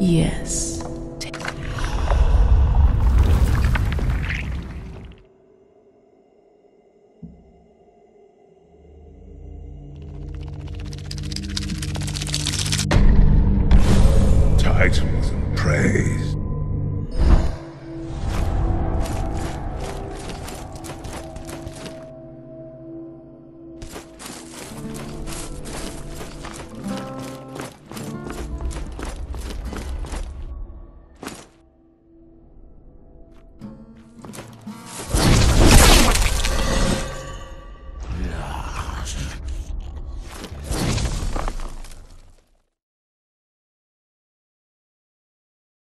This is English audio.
Yes. Titles and praise.